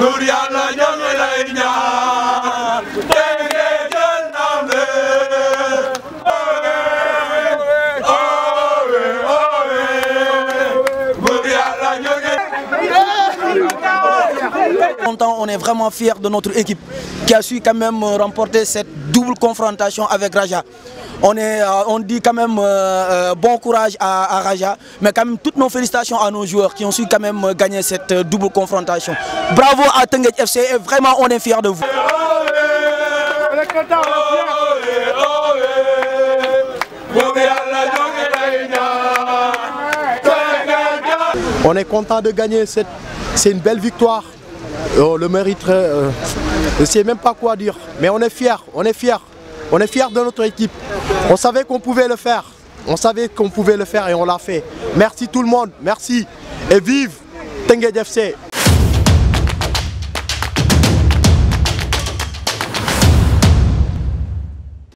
Buur Yàlla ñoo ngi lay ñaan. On est vraiment fiers de notre équipe qui a su quand même remporter cette double confrontation avec Raja. On, est, euh, on dit quand même euh, euh, bon courage à, Raja, mais quand même toutes nos félicitations à nos joueurs qui ont su quand même gagner cette euh, double confrontation. Bravo à Tenguet FC et vraiment on est fiers de vous. On est content de gagner, cette- c'est une belle victoire. On le mériterait, euh, je ne sais même pas quoi dire, mais on est fiers, on est fiers, on est fiers de notre équipe. On savait qu'on pouvait le faire, on savait qu'on pouvait le faire et on l'a fait. Merci tout le monde, merci et vive Tengued FC.